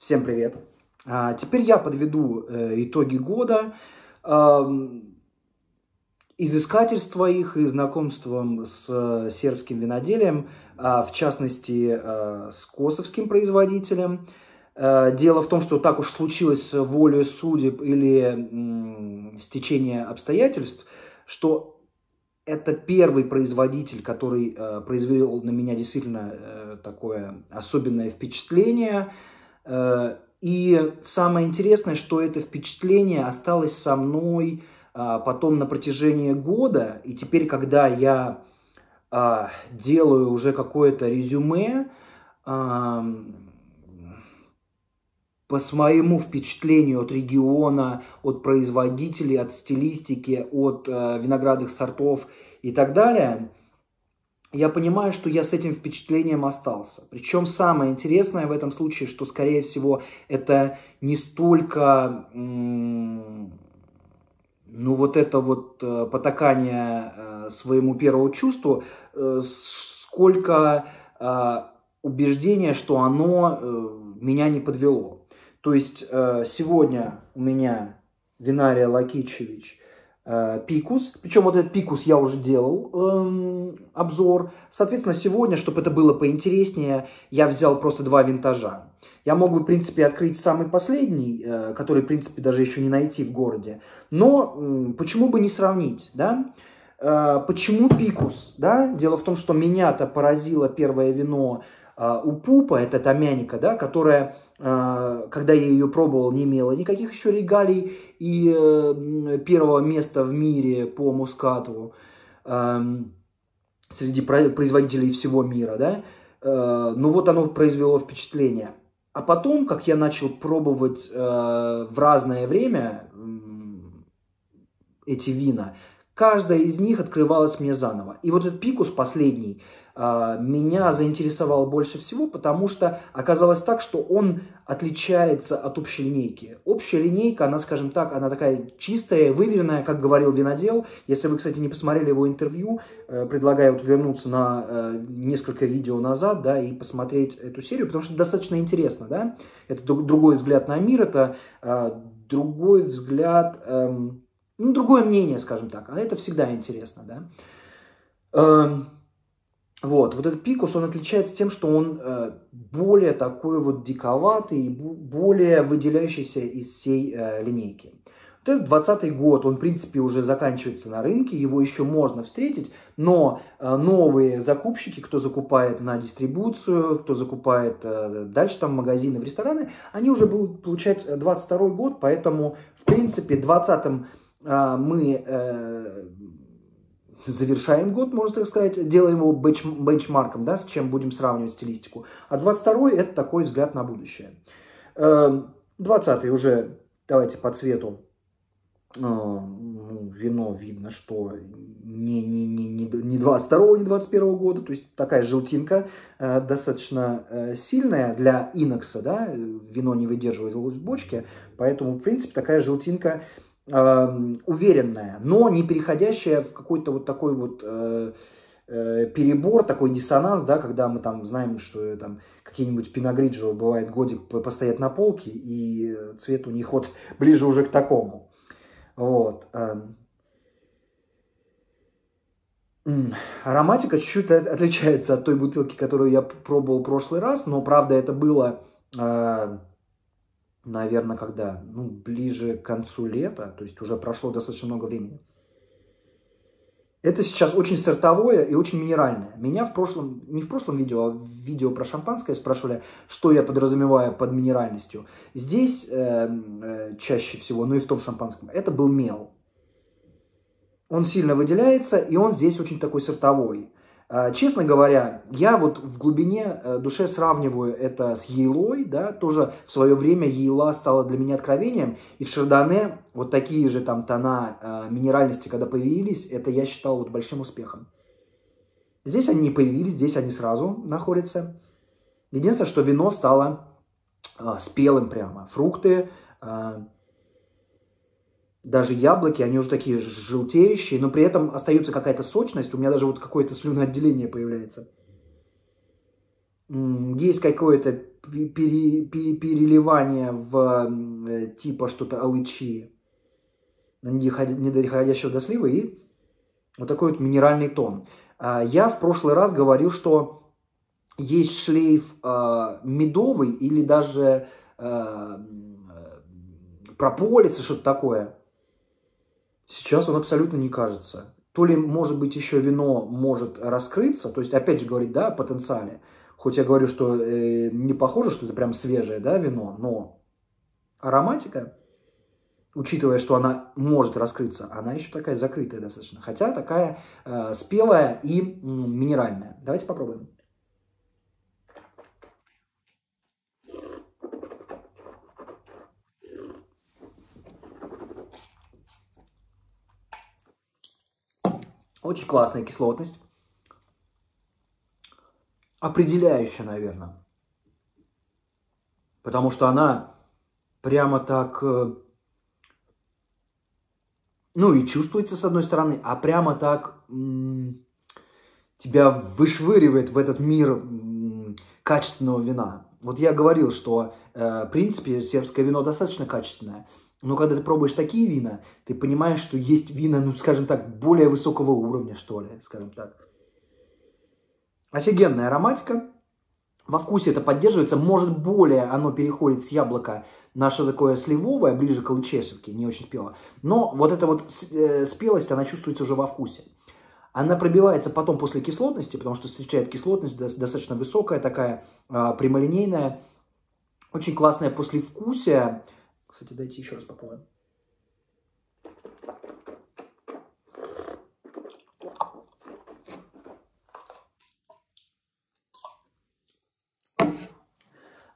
Всем привет! А, теперь я подведу э, итоги года, изыскательства их и знакомством с э, сербским виноделием, э, в частности э, с косовским производителем. Дело в том, что так уж случилось волей судеб или стечение обстоятельств, что это первый производитель, который произвел на меня действительно такое особенное впечатление. Э, и самое интересное, что это впечатление осталось со мной э, потом на протяжении года. И теперь, когда я э, делаю уже какое-то резюме, по своему впечатлению от региона, от производителей, от стилистики, от э, виноградных сортов и так далее, я понимаю, что я с этим впечатлением остался. Причем самое интересное в этом случае, что, скорее всего, это не столько, ну, вот это вот э, потакание э, своему первому чувству, э, сколько убеждение, что оно меня не подвело. То есть сегодня у меня Винария Лакичевич Пикус, причем вот этот Пикус я уже делал эм, обзор. Соответственно, сегодня, чтобы это было поинтереснее, я взял просто два винтажа. Я мог бы, в принципе, открыть самый последний, э, который, в принципе, даже еще не найти в городе. Но почему бы не сравнить, да? Почему Пикус, да? Дело в том, что меня-то поразило первое вино у Пупа, это Томяника, да, которая когда я ее пробовал, не имела никаких еще регалий и э, первого места в мире по мускату среди производителей всего мира, да, э, ну вот оно произвело впечатление. А потом, как я начал пробовать э, в разное время эти вина, каждая из них открывалась мне заново. И вот этот пикус последний а, меня заинтересовал больше всего, потому что оказалось так, что он отличается от общей линейки. Общая линейка, она, скажем так, она такая чистая, выверенная, как говорил винодел. Если вы, кстати, не посмотрели его интервью, э, предлагаю вот вернуться на э, несколько видео назад, да, и посмотреть эту серию, потому что достаточно интересно, да. Это другой взгляд на мир, это а, другой взгляд эм, ну, другое мнение, скажем так. А это всегда интересно, да. Вот, вот этот пикус, он отличается тем, что он э, более такой вот диковатый, более выделяющийся из всей э, линейки. Вот этот 20 год, он, в принципе, уже заканчивается на рынке, его еще можно встретить, но э, новые закупщики, кто закупает на дистрибуцию, кто закупает э, дальше там магазины, в рестораны, они уже будут получать 22 год, поэтому, в принципе, 20 а, мы э, завершаем год, можно так сказать, делаем его бенч, бенчмарком, да, с чем будем сравнивать стилистику. А 22 это такой взгляд на будущее. 20 э, уже, давайте по цвету, э, ну, вино видно, что не, не, не, не, не 22 не 21 года, то есть такая желтинка достаточно сильная для инокса, да, вино не выдерживает в бочке, поэтому, в принципе, такая желтинка уверенная, но не переходящая в какой-то вот такой вот э, э, перебор, такой диссонанс, да, когда мы там знаем, что там какие-нибудь пиногриджио бывает годик постоят на полке, и цвет у них вот ближе уже к такому. Вот. Ароматика чуть-чуть отличается от той бутылки, которую я пробовал в прошлый раз, но правда это было наверное, когда? Ну, ближе к концу лета, то есть уже прошло достаточно много времени. Это сейчас очень сортовое и очень минеральное. Меня в прошлом, не в прошлом видео, а в видео про шампанское спрашивали, что я подразумеваю под минеральностью. Здесь э, э, чаще всего, ну и в том шампанском, это был мел. Он сильно выделяется, и он здесь очень такой сортовой. А, честно говоря, я вот в глубине э, души сравниваю это с Ейлой, да, тоже в свое время Ейла стала для меня откровением, и в Шардоне вот такие же там тона э, минеральности, когда появились, это я считал вот большим успехом. Здесь они не появились, здесь они сразу находятся. Единственное, что вино стало э, спелым прямо, фрукты, даже яблоки, они уже такие желтеющие, но при этом остается какая-то сочность. У меня даже вот какое-то слюноотделение появляется. есть какое-то пере, пере, переливание в типа что-то алычи, не доходящего до сливы, и вот такой вот минеральный тон. А, я в прошлый раз говорил, что есть шлейф медовый или даже прополис и что-то такое. Сейчас он абсолютно не кажется. То ли, может быть, еще вино может раскрыться, то есть, опять же, говорить, да, потенциале. Хоть я говорю, что э, не похоже, что это прям свежее, да, вино, но ароматика, учитывая, что она может раскрыться, она еще такая закрытая достаточно. Хотя такая э, спелая и э, минеральная. Давайте попробуем. Очень классная кислотность. Определяющая, наверное. Потому что она прямо так... Э, ну и чувствуется с одной стороны, а прямо так тебя вышвыривает в этот мир качественного вина. Вот я говорил, что, э, в принципе, сербское вино достаточно качественное. Но когда ты пробуешь такие вина, ты понимаешь, что есть вина, ну, скажем так, более высокого уровня, что ли, скажем так. Офигенная ароматика. Во вкусе это поддерживается. Может, более оно переходит с яблока на что такое сливовое, ближе к лыче все-таки, не очень спело. Но вот эта вот э, спелость, она чувствуется уже во вкусе. Она пробивается потом после кислотности, потому что встречает кислотность достаточно высокая, такая а, прямолинейная. Очень классная послевкусие. Кстати, дайте еще раз попробуем.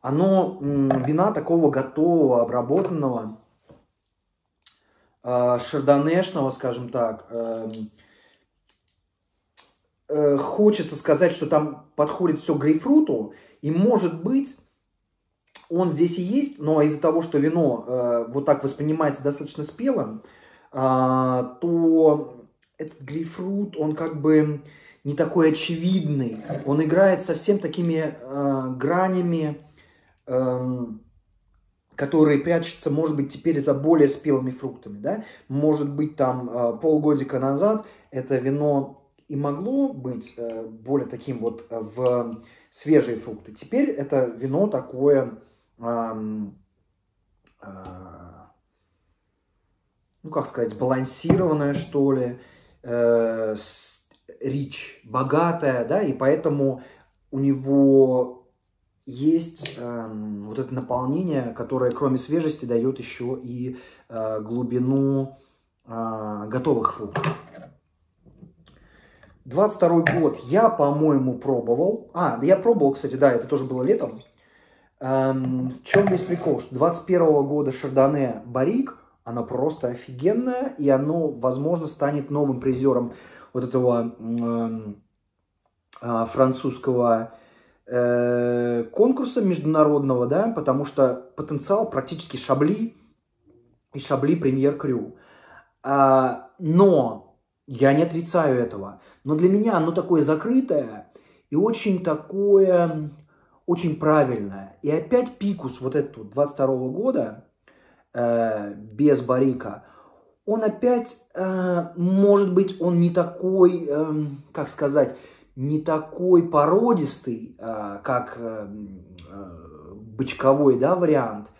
Оно вина такого готового, обработанного, э, шардонешного, скажем так. Э, э, хочется сказать, что там подходит все к грейпфруту, и может быть он здесь и есть, но из-за того, что вино э, вот так воспринимается достаточно спелым, э, то этот грейпфрут, он как бы не такой очевидный. Он играет совсем такими э, гранями, э, которые прячутся, может быть, теперь за более спелыми фруктами. Да? Может быть, там э, полгодика назад это вино и могло быть э, более таким вот э, в свежие фрукты. Теперь это вино такое ну как сказать, балансированная, что ли, э, рич, богатая, да, и поэтому у него есть э, вот это наполнение, которое кроме свежести дает еще и э, глубину э, готовых фруктов. 22 год я, по-моему, пробовал. А, я пробовал, кстати, да, это тоже было летом. Эм, в чем весь прикол? Что 21 года Шардоне Барик, она просто офигенная, и оно, возможно, станет новым призером вот этого эм, э, французского э, конкурса международного, да, потому что потенциал практически Шабли и Шабли премьер Крю. А, но я не отрицаю этого. Но для меня оно такое закрытое и очень такое очень правильная. И опять Пикус вот этот 22 -го года, э, без Барика, он опять, э, может быть, он не такой, э, как сказать, не такой породистый, э, как э, э, бычковой да, вариант.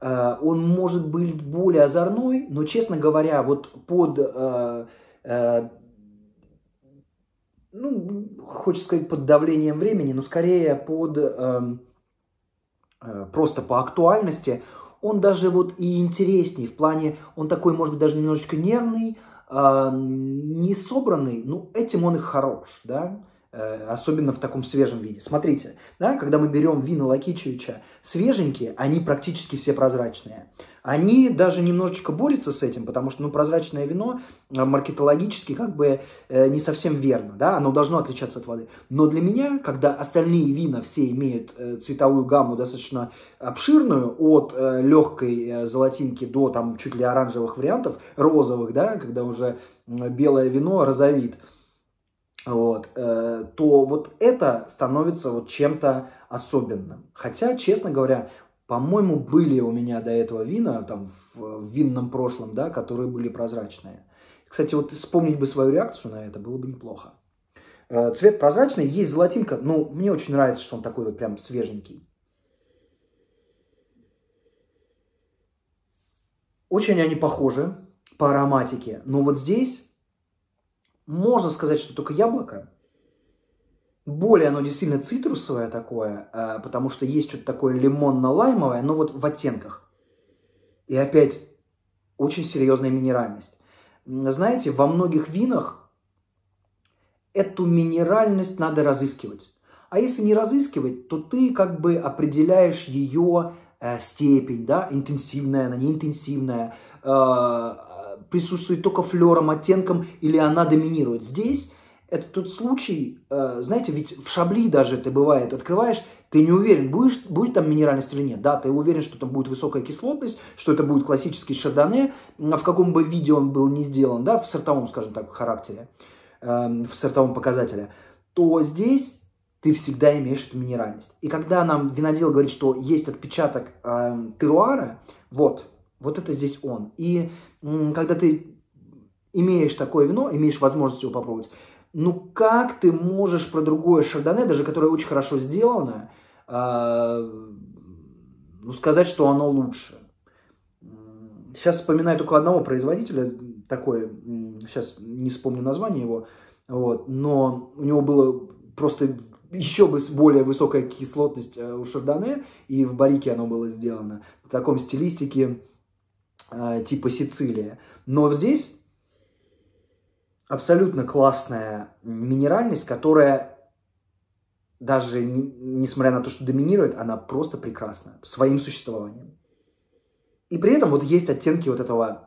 Э, он может быть более озорной, но, честно говоря, вот под э, э, ну, хочется сказать, под давлением времени, но скорее под э, э, просто по актуальности, он даже вот и интересней в плане, он такой, может быть, даже немножечко нервный, э, не собранный, ну, этим он и хорош, да, особенно в таком свежем виде. Смотрите, да, когда мы берем вина Лакичевича, свеженькие, они практически все прозрачные они даже немножечко борются с этим, потому что ну, прозрачное вино э, маркетологически как бы э, не совсем верно, да, оно должно отличаться от воды. Но для меня, когда остальные вина все имеют э, цветовую гамму достаточно обширную, от э, легкой э, золотинки до там чуть ли оранжевых вариантов, розовых, да, когда уже белое вино розовит, вот, э, то вот это становится вот чем-то особенным. Хотя, честно говоря, по-моему, были у меня до этого вина там в, винном прошлом, да, которые были прозрачные. Кстати, вот вспомнить бы свою реакцию на это было бы неплохо. Э, цвет прозрачный, есть золотинка, ну, мне очень нравится, что он такой вот прям свеженький. Очень они похожи по ароматике, но вот здесь можно сказать, что только яблоко. Более оно действительно цитрусовое такое, э, потому что есть что-то такое лимонно-лаймовое, но вот в оттенках. И опять очень серьезная минеральность. Знаете, во многих винах эту минеральность надо разыскивать. А если не разыскивать, то ты как бы определяешь ее э, степень, да, интенсивная она, неинтенсивная, э, присутствует только флером, оттенком, или она доминирует. Здесь это тот случай, э, знаете, ведь в шабли даже это бывает, открываешь, ты не уверен, будешь, будет там минеральность или нет. Да, ты уверен, что там будет высокая кислотность, что это будет классический шардоне, в каком бы виде он был не сделан, да, в сортовом, скажем так, характере, э, в сортовом показателе, то здесь ты всегда имеешь эту минеральность. И когда нам винодел говорит, что есть отпечаток э, теруара, вот, вот это здесь он. И когда ты имеешь такое вино, имеешь возможность его попробовать, ну как ты можешь про другое шардоне, даже которое очень хорошо сделано, э, ну, сказать, что оно лучше? Сейчас вспоминаю только одного производителя, такое, сейчас не вспомню название его, вот, но у него было просто еще более высокая кислотность э, у шардоне, и в барике оно было сделано в таком стилистике типа Сицилия. Но здесь абсолютно классная минеральность, которая даже не, несмотря на то, что доминирует, она просто прекрасна своим существованием. И при этом вот есть оттенки вот этого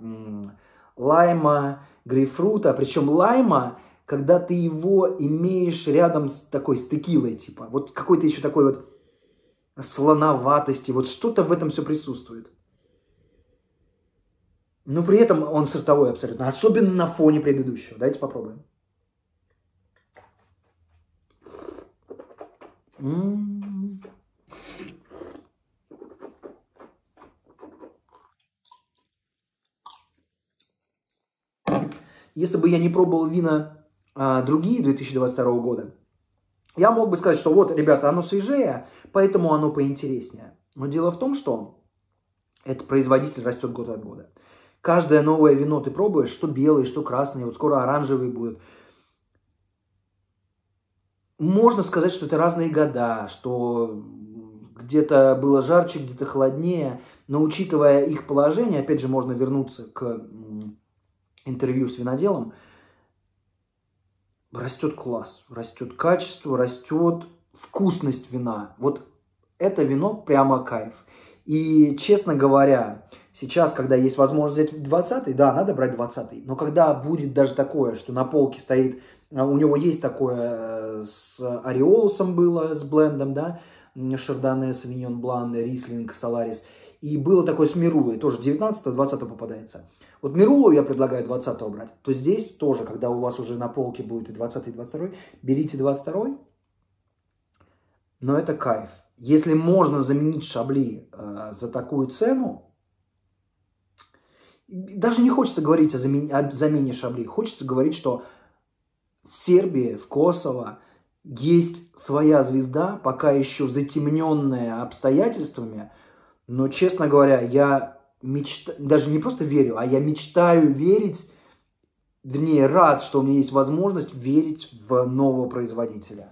лайма, грейпфрута, причем лайма, когда ты его имеешь рядом с такой с текилой, типа, вот какой-то еще такой вот слоноватости, вот что-то в этом все присутствует. Но при этом он сортовой абсолютно, особенно на фоне предыдущего. Давайте попробуем. Если бы я не пробовал вина а, другие 2022 года, я мог бы сказать, что вот, ребята, оно свежее, поэтому оно поинтереснее. Но дело в том, что этот производитель растет год от года. Каждое новое вино ты пробуешь, что белый, что красный, вот скоро оранжевый будет. Можно сказать, что это разные года, что где-то было жарче, где-то холоднее, но учитывая их положение, опять же, можно вернуться к интервью с виноделом, растет класс, растет качество, растет вкусность вина. Вот это вино прямо кайф. И, честно говоря, сейчас, когда есть возможность взять 20 да, надо брать 20 Но когда будет даже такое, что на полке стоит, а, у него есть такое э, с Ореолусом было, с блендом, да, Шардоне, Савиньон Блан, Рислинг, Соларис. И было такое с Мирулой, тоже 19 20 попадается. Вот Мирулу я предлагаю 20 брать. То здесь тоже, когда у вас уже на полке будет и 20 и 22 берите 22 но это кайф. Если можно заменить шабли э, за такую цену, даже не хочется говорить о замене, о замене шабли, хочется говорить, что в Сербии, в Косово есть своя звезда, пока еще затемненная обстоятельствами, но, честно говоря, я мечта... даже не просто верю, а я мечтаю верить, вернее, рад, что у меня есть возможность верить в нового производителя.